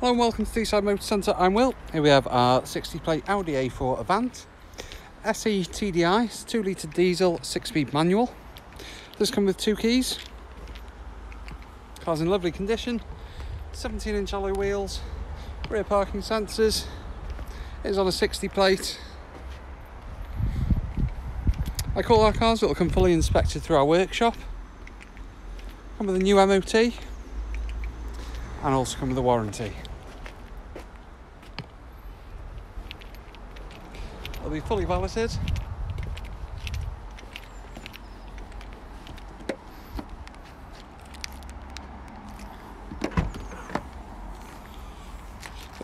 Hello and welcome to Deeside Motor Centre. I'm Will. Here we have our 60 plate Audi A4 Avant SE TDI, it's 2 litre diesel, 6 speed manual. This comes with two keys. Car's in lovely condition. 17 inch alloy wheels, rear parking sensors. It is on a 60 plate. Like all our cars, it will come fully inspected through our workshop. Come with a new MOT and also come with a warranty. It'll be fully valeted.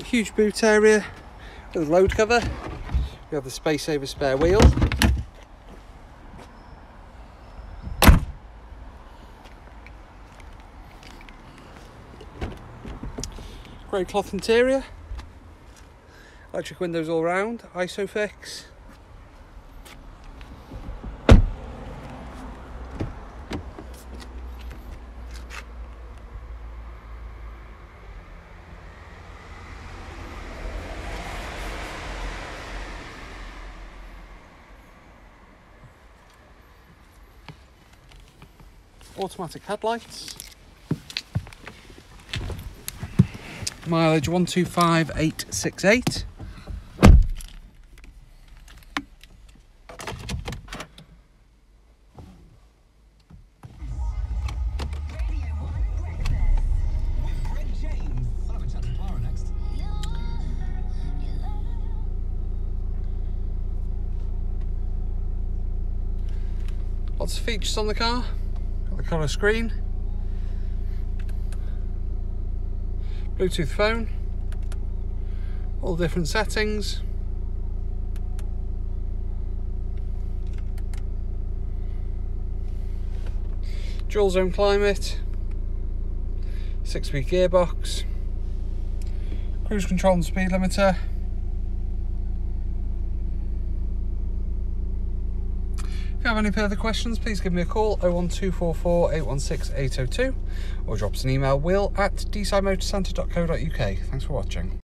A huge boot area with load cover. We have the space saver spare wheel. Grey cloth interior. Electric windows all round, ISOFIX. Automatic headlights. Mileage 125868. Lots of features on the car. Got the colour screen. Bluetooth phone. All different settings. Dual zone climate. Six speed gearbox. Cruise control and speed limiter. You have any further questions, please give me a call 01244 816 802 or drop us an email will at deesidemotorcentre.co.uk. Thanks for watching.